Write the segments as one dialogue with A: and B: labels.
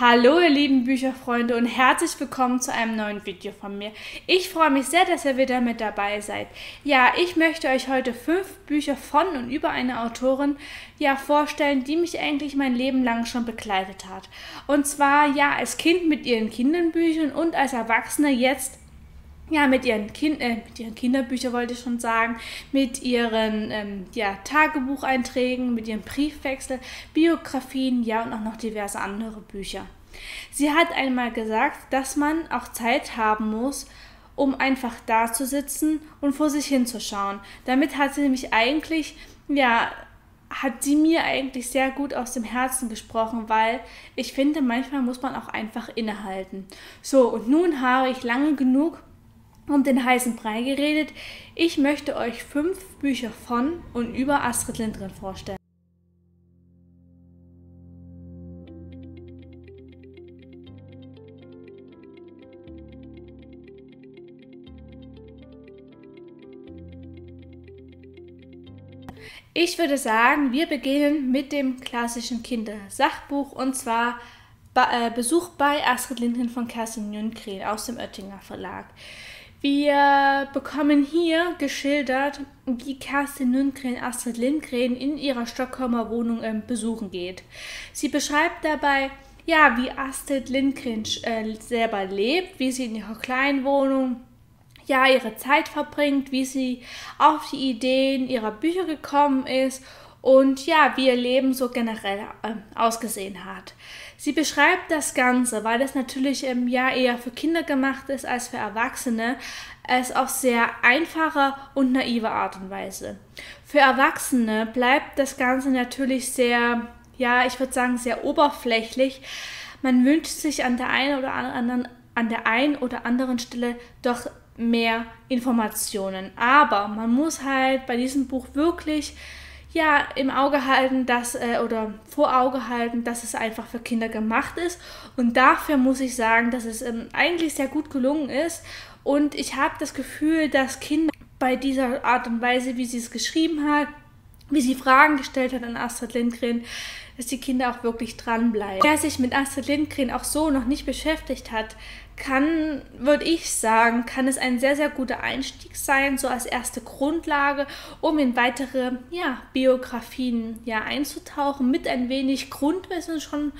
A: Hallo ihr lieben Bücherfreunde und herzlich willkommen zu einem neuen Video von mir. Ich freue mich sehr, dass ihr wieder mit dabei seid. Ja, ich möchte euch heute fünf Bücher von und über eine Autorin ja vorstellen, die mich eigentlich mein Leben lang schon begleitet hat. Und zwar ja als Kind mit ihren Kinderbüchern und als Erwachsene jetzt ja, mit ihren, kind, äh, mit ihren Kinderbüchern wollte ich schon sagen, mit ihren ähm, ja, Tagebucheinträgen, mit ihren Briefwechsel, Biografien, ja und auch noch diverse andere Bücher. Sie hat einmal gesagt, dass man auch Zeit haben muss, um einfach da zu sitzen und vor sich hinzuschauen. Damit hat sie nämlich eigentlich, ja, hat sie mir eigentlich sehr gut aus dem Herzen gesprochen, weil ich finde, manchmal muss man auch einfach innehalten. So, und nun habe ich lange genug um den heißen Brei geredet. Ich möchte euch fünf Bücher von und über Astrid Lindgren vorstellen. Ich würde sagen, wir beginnen mit dem klassischen Kindersachbuch und zwar äh, Besuch bei Astrid Lindgren von Kerstin Jünkren aus dem Oettinger Verlag. Wir bekommen hier geschildert, wie Kerstin Lundgren Astrid Lindgren in ihrer Stockholmer Wohnung äh, besuchen geht. Sie beschreibt dabei, ja, wie Astrid Lindgren äh, selber lebt, wie sie in ihrer kleinen Wohnung ja ihre Zeit verbringt, wie sie auf die Ideen ihrer Bücher gekommen ist und ja, wie ihr Leben so generell äh, ausgesehen hat. Sie beschreibt das Ganze, weil das natürlich im Jahr eher für Kinder gemacht ist als für Erwachsene, es auf sehr einfache und naive Art und Weise. Für Erwachsene bleibt das Ganze natürlich sehr, ja, ich würde sagen, sehr oberflächlich. Man wünscht sich an der einen oder anderen, an der einen oder anderen Stelle doch mehr Informationen. Aber man muss halt bei diesem Buch wirklich ja im Auge halten, dass äh, oder vor Auge halten, dass es einfach für Kinder gemacht ist. Und dafür muss ich sagen, dass es ähm, eigentlich sehr gut gelungen ist. Und ich habe das Gefühl, dass Kinder bei dieser Art und Weise, wie sie es geschrieben hat, wie sie Fragen gestellt hat an Astrid Lindgren, dass die Kinder auch wirklich dranbleiben. Wer sich mit Astrid Lindgren auch so noch nicht beschäftigt hat, kann, würde ich sagen, kann es ein sehr, sehr guter Einstieg sein, so als erste Grundlage, um in weitere ja, Biografien ja, einzutauchen, mit ein wenig Grundwissen schon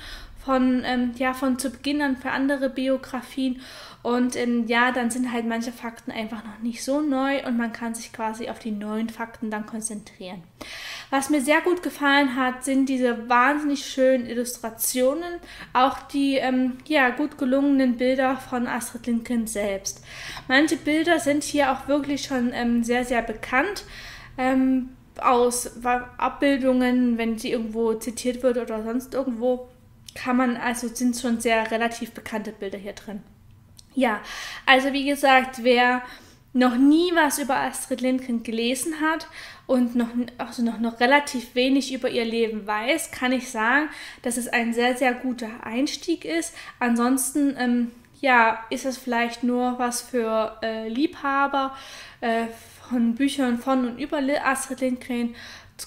A: von, ähm, ja, von zu Beginn an für andere Biografien. Und ähm, ja, dann sind halt manche Fakten einfach noch nicht so neu und man kann sich quasi auf die neuen Fakten dann konzentrieren. Was mir sehr gut gefallen hat, sind diese wahnsinnig schönen Illustrationen, auch die ähm, ja, gut gelungenen Bilder von Astrid Lindgren selbst. Manche Bilder sind hier auch wirklich schon ähm, sehr, sehr bekannt. Ähm, aus Abbildungen, wenn sie irgendwo zitiert wird oder sonst irgendwo, kann man, also sind schon sehr relativ bekannte Bilder hier drin. Ja, also wie gesagt, wer noch nie was über Astrid Lindgren gelesen hat und noch, also noch, noch relativ wenig über ihr Leben weiß, kann ich sagen, dass es ein sehr, sehr guter Einstieg ist. Ansonsten, ähm, ja, ist es vielleicht nur was für äh, Liebhaber äh, von Büchern von und über Astrid Lindgren,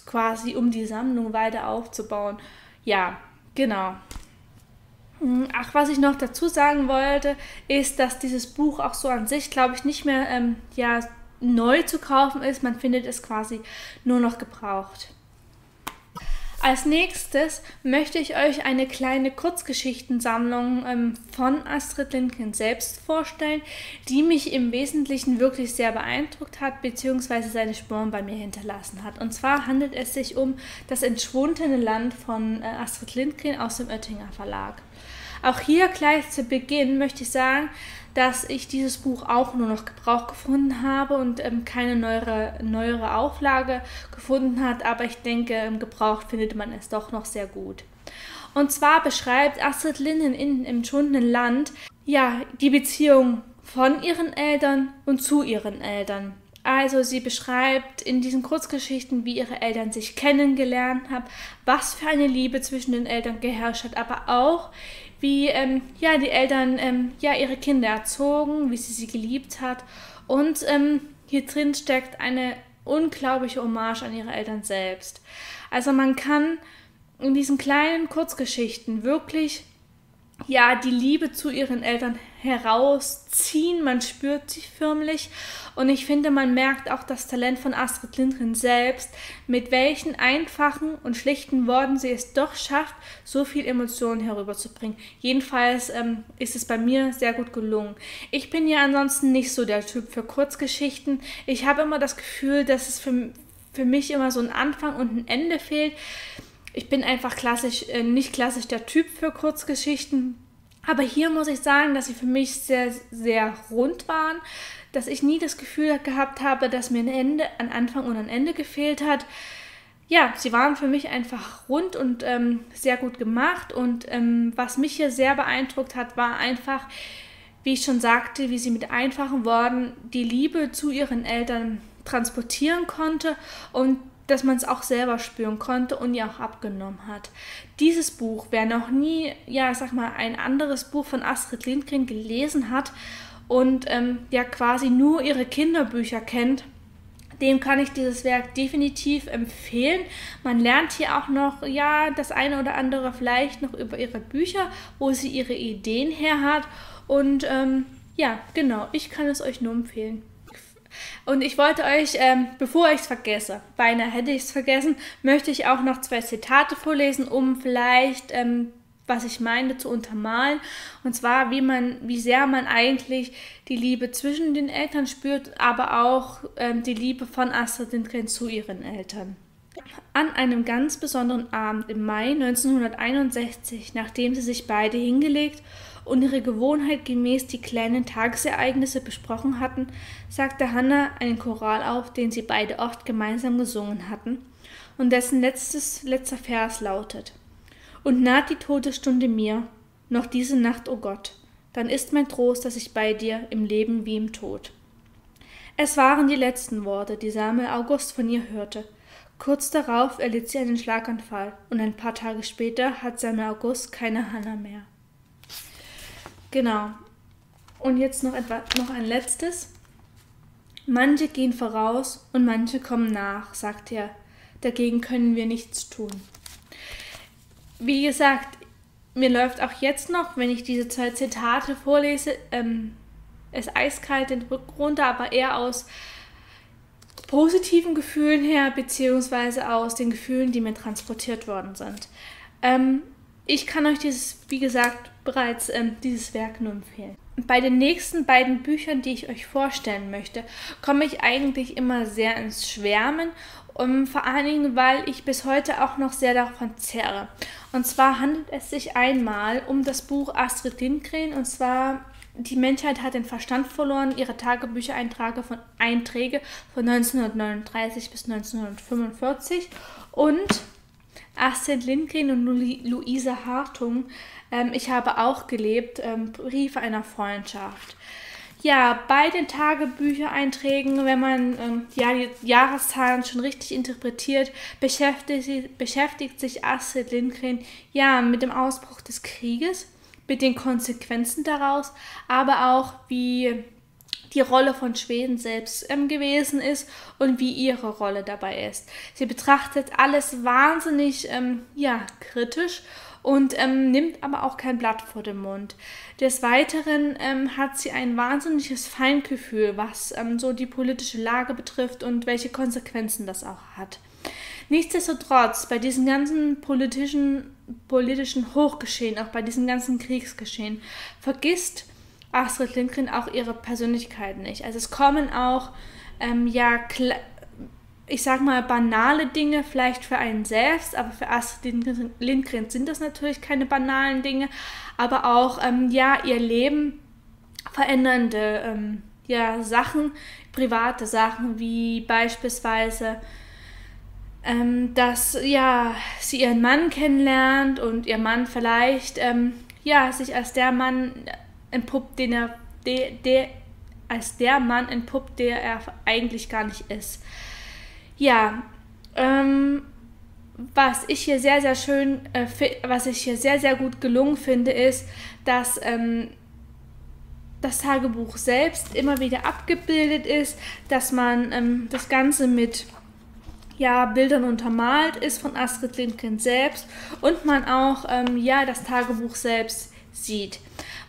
A: quasi um die Sammlung weiter aufzubauen. Ja, genau. Hm, ach, was ich noch dazu sagen wollte, ist, dass dieses Buch auch so an sich, glaube ich, nicht mehr ähm, ja, neu zu kaufen ist. Man findet es quasi nur noch gebraucht. Als nächstes möchte ich euch eine kleine Kurzgeschichtensammlung ähm, von Astrid Lindgren selbst vorstellen, die mich im Wesentlichen wirklich sehr beeindruckt hat, beziehungsweise seine Spuren bei mir hinterlassen hat. Und zwar handelt es sich um das entschwundene Land von äh, Astrid Lindgren aus dem Oettinger Verlag. Auch hier gleich zu Beginn möchte ich sagen, dass ich dieses Buch auch nur noch Gebrauch gefunden habe und ähm, keine neuere, neuere Auflage gefunden hat, aber ich denke, im Gebrauch findet man es doch noch sehr gut. Und zwar beschreibt Astrid Lindgren in, im schwundenen Land ja die Beziehung von ihren Eltern und zu ihren Eltern. Also sie beschreibt in diesen Kurzgeschichten, wie ihre Eltern sich kennengelernt haben, was für eine Liebe zwischen den Eltern geherrscht hat, aber auch wie ähm, ja, die Eltern ähm, ja, ihre Kinder erzogen, wie sie sie geliebt hat. Und ähm, hier drin steckt eine unglaubliche Hommage an ihre Eltern selbst. Also man kann in diesen kleinen Kurzgeschichten wirklich ja, die Liebe zu ihren Eltern herausziehen. Man spürt sie förmlich. Und ich finde, man merkt auch das Talent von Astrid Lindgren selbst, mit welchen einfachen und schlichten Worten sie es doch schafft, so viel Emotionen herüberzubringen. Jedenfalls ähm, ist es bei mir sehr gut gelungen. Ich bin ja ansonsten nicht so der Typ für Kurzgeschichten. Ich habe immer das Gefühl, dass es für, für mich immer so ein Anfang und ein Ende fehlt ich bin einfach klassisch, äh, nicht klassisch der Typ für Kurzgeschichten. Aber hier muss ich sagen, dass sie für mich sehr, sehr rund waren, dass ich nie das Gefühl gehabt habe, dass mir ein Ende, an Anfang und ein Ende gefehlt hat. Ja, sie waren für mich einfach rund und ähm, sehr gut gemacht. Und ähm, was mich hier sehr beeindruckt hat, war einfach, wie ich schon sagte, wie sie mit einfachen Worten die Liebe zu ihren Eltern transportieren konnte und dass man es auch selber spüren konnte und ja auch abgenommen hat. Dieses Buch, wer noch nie, ja, sag mal, ein anderes Buch von Astrid Lindgren gelesen hat und ähm, ja quasi nur ihre Kinderbücher kennt, dem kann ich dieses Werk definitiv empfehlen. Man lernt hier auch noch, ja, das eine oder andere vielleicht noch über ihre Bücher, wo sie ihre Ideen her hat. Und ähm, ja, genau, ich kann es euch nur empfehlen. Und ich wollte euch, ähm, bevor ich es vergesse, beinahe hätte ich es vergessen, möchte ich auch noch zwei Zitate vorlesen, um vielleicht, ähm, was ich meine, zu untermalen. Und zwar, wie man, wie sehr man eigentlich die Liebe zwischen den Eltern spürt, aber auch ähm, die Liebe von Astrid Lindgren zu ihren Eltern. An einem ganz besonderen Abend im Mai 1961, nachdem sie sich beide hingelegt und ihre Gewohnheit gemäß die kleinen Tagesereignisse besprochen hatten, sagte Hannah einen Choral auf, den sie beide oft gemeinsam gesungen hatten, und dessen letztes, letzter Vers lautet Und naht die Todesstunde mir, noch diese Nacht, o oh Gott, dann ist mein Trost, dass ich bei dir im Leben wie im Tod. Es waren die letzten Worte, die Samuel August von ihr hörte. Kurz darauf erlitt sie einen Schlaganfall, und ein paar Tage später hat Samuel August keine Hannah mehr. Genau. Und jetzt noch, etwa, noch ein letztes. Manche gehen voraus und manche kommen nach, sagt er. Dagegen können wir nichts tun. Wie gesagt, mir läuft auch jetzt noch, wenn ich diese zwei Zitate vorlese, ähm, es eiskalt den Rücken runter, aber eher aus positiven Gefühlen her, beziehungsweise aus den Gefühlen, die mir transportiert worden sind. Ähm, ich kann euch dieses, wie gesagt, bereits ähm, dieses Werk nur empfehlen. Bei den nächsten beiden Büchern, die ich euch vorstellen möchte, komme ich eigentlich immer sehr ins Schwärmen, um, vor allen Dingen, weil ich bis heute auch noch sehr davon zerre. Und zwar handelt es sich einmal um das Buch Astrid Lindgren, und zwar die Menschheit hat den Verstand verloren, ihre Tagebüchereinträge von Einträge von 1939 bis 1945 und Astrid Lindgren und Luise Hartung. Ähm, ich habe auch gelebt. Ähm, Briefe einer Freundschaft. Ja, bei den Tagebüchereinträgen, wenn man ähm, ja, die Jahreszahlen schon richtig interpretiert, beschäftigt, beschäftigt sich Astrid Lindgren ja mit dem Ausbruch des Krieges, mit den Konsequenzen daraus, aber auch wie die Rolle von Schweden selbst ähm, gewesen ist und wie ihre Rolle dabei ist. Sie betrachtet alles wahnsinnig ähm, ja, kritisch und ähm, nimmt aber auch kein Blatt vor den Mund. Des Weiteren ähm, hat sie ein wahnsinniges Feingefühl, was ähm, so die politische Lage betrifft und welche Konsequenzen das auch hat. Nichtsdestotrotz, bei diesem ganzen politischen, politischen Hochgeschehen, auch bei diesem ganzen Kriegsgeschehen, vergisst Astrid Lindgren auch ihre Persönlichkeit nicht. Also es kommen auch, ähm, ja, ich sag mal, banale Dinge vielleicht für einen selbst, aber für Astrid Lindgren sind das natürlich keine banalen Dinge, aber auch, ähm, ja, ihr Leben verändernde, ähm, ja, Sachen, private Sachen, wie beispielsweise, ähm, dass, ja, sie ihren Mann kennenlernt und ihr Mann vielleicht, ähm, ja, sich als der Mann entpuppt, den er, der, der, als der Mann entpuppt, der er eigentlich gar nicht ist. Ja, ähm, was ich hier sehr, sehr schön, äh, was ich hier sehr, sehr gut gelungen finde, ist, dass ähm, das Tagebuch selbst immer wieder abgebildet ist, dass man ähm, das Ganze mit ja, Bildern untermalt ist von Astrid Lindgren selbst und man auch ähm, ja, das Tagebuch selbst sieht.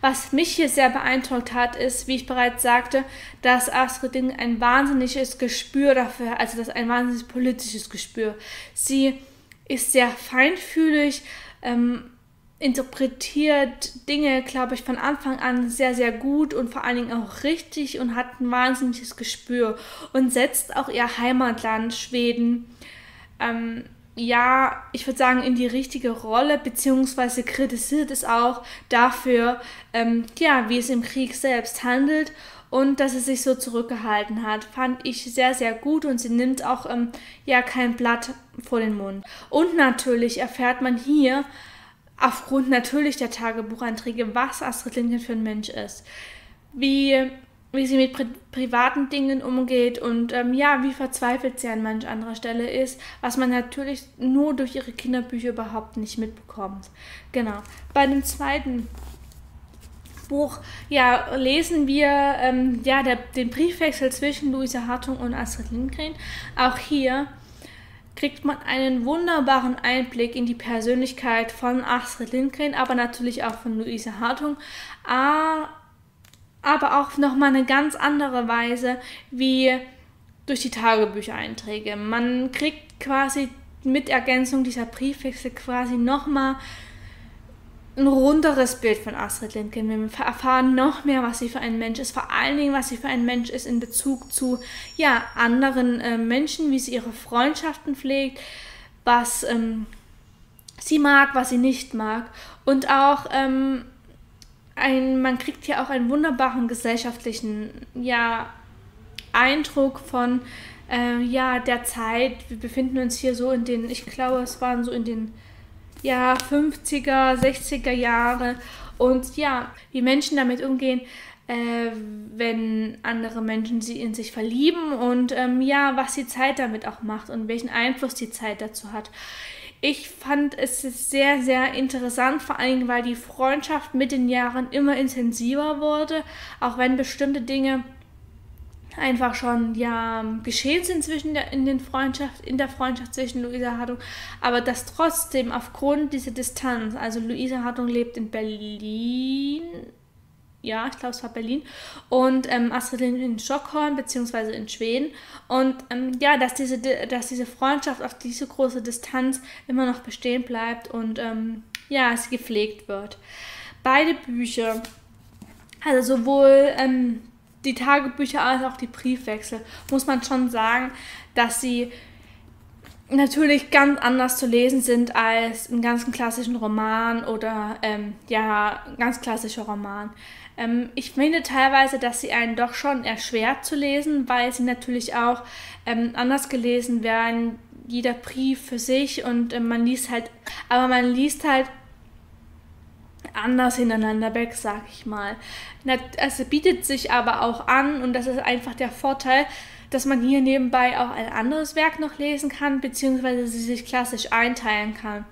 A: Was mich hier sehr beeindruckt hat, ist, wie ich bereits sagte, dass Astrid Lindgren ein wahnsinniges Gespür dafür, hat, also das ein wahnsinniges politisches Gespür. Sie ist sehr feinfühlig, ähm, interpretiert Dinge, glaube ich, von Anfang an sehr, sehr gut und vor allen Dingen auch richtig und hat ein wahnsinniges Gespür und setzt auch ihr Heimatland Schweden ähm, ja, ich würde sagen, in die richtige Rolle, beziehungsweise kritisiert es auch dafür, ähm, ja, wie es im Krieg selbst handelt und dass es sich so zurückgehalten hat, fand ich sehr, sehr gut und sie nimmt auch, ähm, ja, kein Blatt vor den Mund. Und natürlich erfährt man hier, aufgrund natürlich der Tagebucheinträge, was Astrid Lindgren für ein Mensch ist. Wie wie sie mit pri privaten Dingen umgeht und ähm, ja, wie verzweifelt sie an manch anderer Stelle ist, was man natürlich nur durch ihre Kinderbücher überhaupt nicht mitbekommt. Genau. Bei dem zweiten Buch ja, lesen wir ähm, ja, der, den Briefwechsel zwischen Luisa Hartung und Astrid Lindgren. Auch hier kriegt man einen wunderbaren Einblick in die Persönlichkeit von Astrid Lindgren, aber natürlich auch von Luisa Hartung. Ah, aber auch nochmal eine ganz andere Weise wie durch die Tagebüchereinträge. Man kriegt quasi mit Ergänzung dieser Briefwechsel quasi nochmal ein runderes Bild von Astrid Lindgren. Wir erfahren noch mehr, was sie für ein Mensch ist, vor allen Dingen, was sie für ein Mensch ist in Bezug zu ja, anderen äh, Menschen, wie sie ihre Freundschaften pflegt, was ähm, sie mag, was sie nicht mag und auch ähm, ein, man kriegt hier auch einen wunderbaren gesellschaftlichen ja, Eindruck von äh, ja, der Zeit. Wir befinden uns hier so in den, ich glaube, es waren so in den ja, 50er, 60er Jahre. Und ja, wie Menschen damit umgehen, äh, wenn andere Menschen sie in sich verlieben und ähm, ja, was die Zeit damit auch macht und welchen Einfluss die Zeit dazu hat. Ich fand es sehr, sehr interessant, vor allem weil die Freundschaft mit den Jahren immer intensiver wurde, auch wenn bestimmte Dinge einfach schon ja geschehen sind zwischen der, in den Freundschaft in der Freundschaft zwischen Luisa Hartung, aber dass trotzdem aufgrund dieser Distanz, also Luisa Hartung lebt in Berlin, ja, ich glaube, es war Berlin, und ähm, Astrid Lindgren in Stockholm beziehungsweise in Schweden. Und ähm, ja, dass diese, dass diese Freundschaft auf diese große Distanz immer noch bestehen bleibt und ähm, ja, es gepflegt wird. Beide Bücher, also sowohl ähm, die Tagebücher als auch die Briefwechsel, muss man schon sagen, dass sie natürlich ganz anders zu lesen sind als ein ganz klassischen Roman oder ähm, ja, ganz klassischer Roman. Ähm, ich finde teilweise, dass sie einen doch schon erschwert zu lesen, weil sie natürlich auch ähm, anders gelesen werden, jeder Brief für sich und äh, man liest halt, aber man liest halt anders hintereinander weg, sag ich mal. Es bietet sich aber auch an und das ist einfach der Vorteil, dass man hier nebenbei auch ein anderes Werk noch lesen kann, beziehungsweise sie sich klassisch einteilen kann.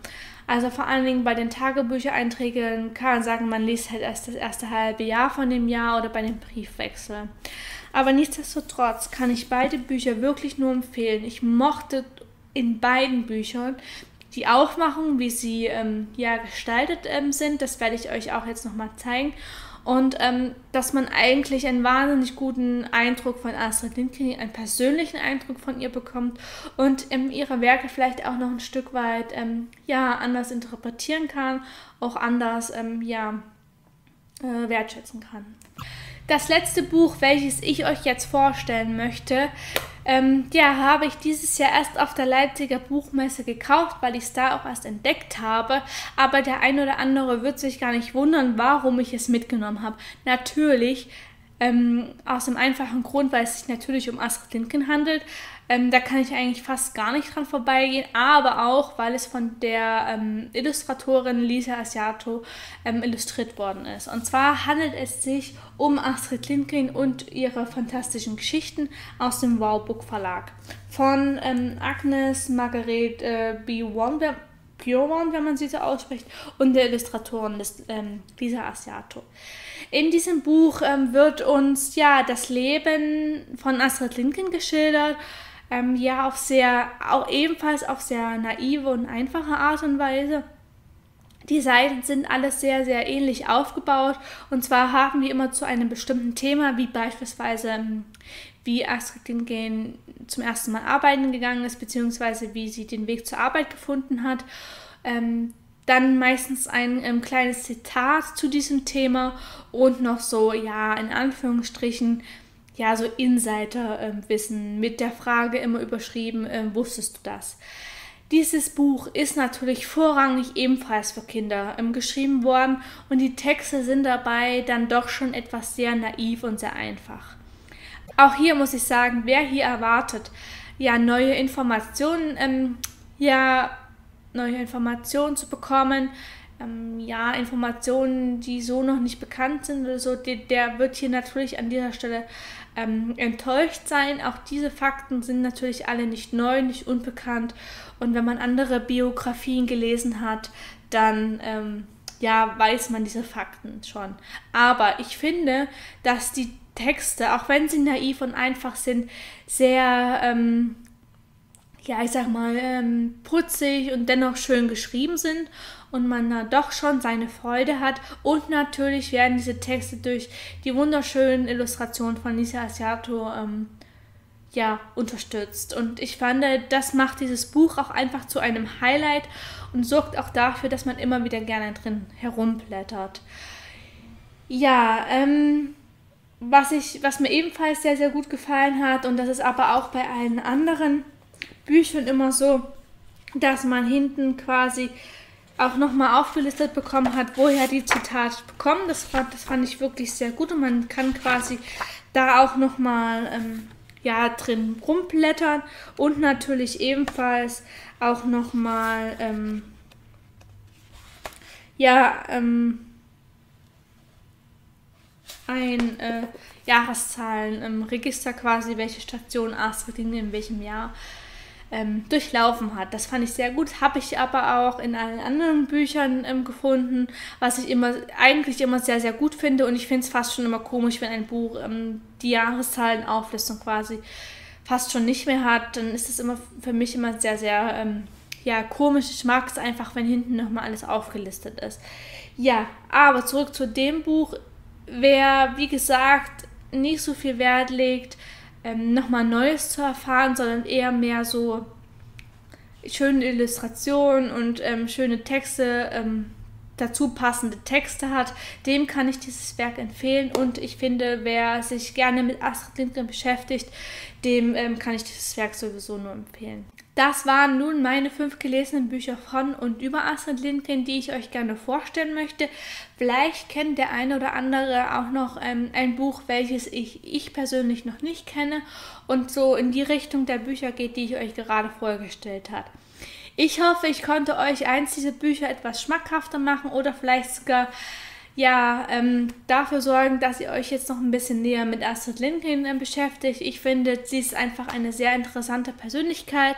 A: Also vor allen Dingen bei den Tagebüchereinträgen kann man sagen, man liest halt erst das erste halbe Jahr von dem Jahr oder bei dem Briefwechsel. Aber nichtsdestotrotz kann ich beide Bücher wirklich nur empfehlen. Ich mochte in beiden Büchern die Aufmachung, wie sie ähm, ja gestaltet ähm, sind. Das werde ich euch auch jetzt nochmal zeigen und ähm, dass man eigentlich einen wahnsinnig guten Eindruck von Astrid Lindgren, einen persönlichen Eindruck von ihr bekommt und ähm, ihre Werke vielleicht auch noch ein Stück weit ähm, ja, anders interpretieren kann, auch anders ähm, ja, äh, wertschätzen kann. Das letzte Buch, welches ich euch jetzt vorstellen möchte, ähm, ja, habe ich dieses Jahr erst auf der Leipziger Buchmesse gekauft, weil ich es da auch erst entdeckt habe. Aber der ein oder andere wird sich gar nicht wundern, warum ich es mitgenommen habe. Natürlich ähm, aus dem einfachen Grund, weil es sich natürlich um Astrid Lindgren handelt. Ähm, da kann ich eigentlich fast gar nicht dran vorbeigehen, aber auch, weil es von der ähm, Illustratorin Lisa Asiato ähm, illustriert worden ist. Und zwar handelt es sich um Astrid Lindgren und ihre fantastischen Geschichten aus dem Wow Book Verlag von ähm, Agnes Margaret äh, B. Wonder. One, wenn man sie so ausspricht, und der Illustratorin des, ähm, Lisa Asiato. In diesem Buch ähm, wird uns ja das Leben von Astrid Lindgren geschildert ähm, ja auf sehr, auch ebenfalls auf sehr naive und einfache Art und Weise. Die Seiten sind alles sehr, sehr ähnlich aufgebaut. Und zwar haben die immer zu einem bestimmten Thema, wie beispielsweise, ähm, wie Astrid Lindgren zum ersten Mal arbeiten gegangen ist, beziehungsweise wie sie den Weg zur Arbeit gefunden hat. Ähm, dann meistens ein ähm, kleines Zitat zu diesem Thema und noch so, ja, in Anführungsstrichen, ja, so Insider-Wissen ähm, mit der Frage immer überschrieben, äh, wusstest du das? Dieses Buch ist natürlich vorrangig ebenfalls für Kinder ähm, geschrieben worden und die Texte sind dabei dann doch schon etwas sehr naiv und sehr einfach. Auch hier muss ich sagen, wer hier erwartet, ja, neue Informationen, ähm, ja, neue Informationen zu bekommen, ähm, ja, Informationen, die so noch nicht bekannt sind oder so, der, der wird hier natürlich an dieser Stelle ähm, enttäuscht sein. Auch diese Fakten sind natürlich alle nicht neu, nicht unbekannt. Und wenn man andere Biografien gelesen hat, dann ähm, ja, weiß man diese Fakten schon. Aber ich finde, dass die Texte, auch wenn sie naiv und einfach sind, sehr ähm, ja, ich sag mal, ähm, putzig und dennoch schön geschrieben sind und man da doch schon seine Freude hat. Und natürlich werden diese Texte durch die wunderschönen Illustrationen von Lisa Asiato ähm, ja, unterstützt. Und ich fand, das macht dieses Buch auch einfach zu einem Highlight und sorgt auch dafür, dass man immer wieder gerne drin herumblättert. Ja, ähm, was, ich, was mir ebenfalls sehr, sehr gut gefallen hat, und das ist aber auch bei allen anderen Büchern immer so, dass man hinten quasi auch nochmal aufgelistet bekommen hat, woher die Zitate bekommen. Das fand, das fand ich wirklich sehr gut und man kann quasi da auch nochmal ähm, ja, drin rumblättern und natürlich ebenfalls auch nochmal ähm, ja, ähm, ein äh, Jahreszahlen im Register quasi, welche Station Astrid in welchem Jahr ähm, durchlaufen hat. Das fand ich sehr gut, habe ich aber auch in allen anderen Büchern ähm, gefunden, was ich immer eigentlich immer sehr, sehr gut finde und ich finde es fast schon immer komisch, wenn ein Buch ähm, die Jahreszahlen auflistet und quasi fast schon nicht mehr hat, dann ist es immer für mich immer sehr, sehr ähm, ja, komisch. Ich mag es einfach, wenn hinten nochmal alles aufgelistet ist. Ja, aber zurück zu dem Buch. Wer, wie gesagt, nicht so viel Wert legt, ähm, nochmal Neues zu erfahren, sondern eher mehr so schöne Illustrationen und ähm, schöne Texte, ähm, dazu passende Texte hat, dem kann ich dieses Werk empfehlen und ich finde, wer sich gerne mit Astrid Lindgren beschäftigt, dem ähm, kann ich dieses Werk sowieso nur empfehlen. Das waren nun meine fünf gelesenen Bücher von und über Astrid Lindgren, die ich euch gerne vorstellen möchte. Vielleicht kennt der eine oder andere auch noch ähm, ein Buch, welches ich, ich persönlich noch nicht kenne und so in die Richtung der Bücher geht, die ich euch gerade vorgestellt habe. Ich hoffe, ich konnte euch eins dieser Bücher etwas schmackhafter machen oder vielleicht sogar ja, ähm, dafür sorgen, dass ihr euch jetzt noch ein bisschen näher mit Astrid Lindgren äh, beschäftigt. Ich finde, sie ist einfach eine sehr interessante Persönlichkeit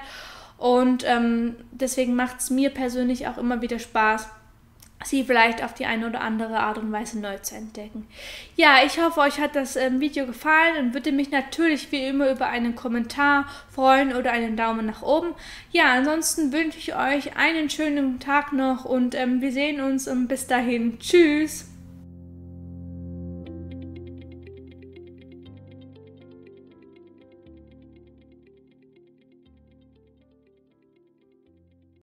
A: und ähm, deswegen macht es mir persönlich auch immer wieder Spaß, sie vielleicht auf die eine oder andere Art und Weise neu zu entdecken. Ja, ich hoffe, euch hat das ähm, Video gefallen und würde mich natürlich wie immer über einen Kommentar freuen oder einen Daumen nach oben. Ja, ansonsten wünsche ich euch einen schönen Tag noch und ähm, wir sehen uns und bis dahin. Tschüss!